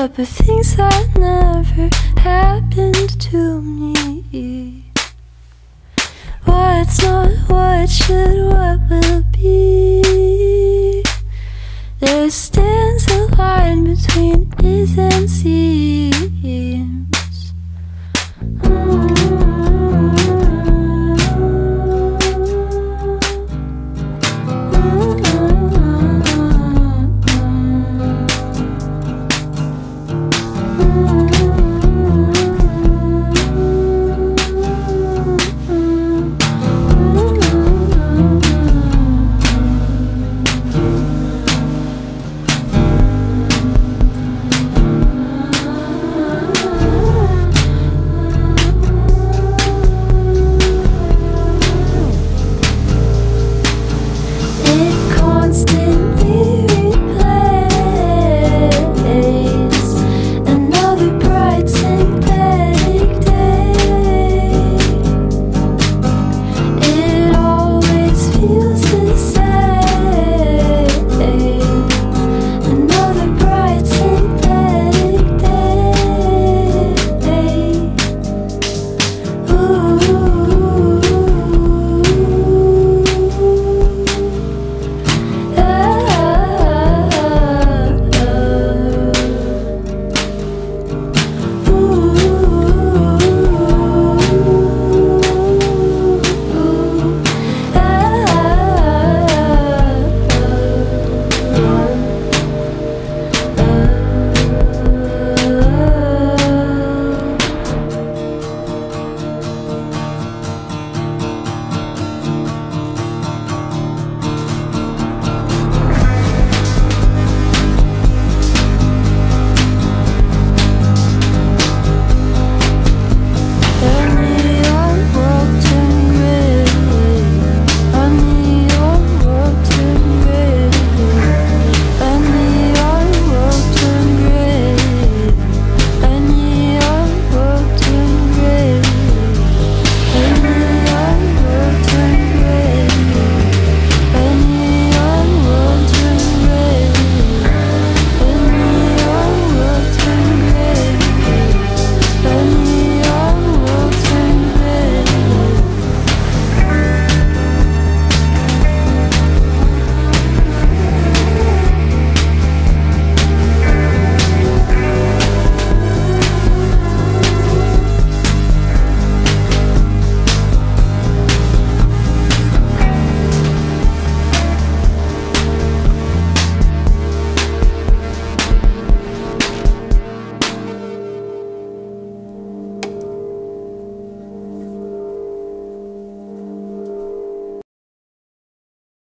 up of things that never happened to me. What's not, what should, what will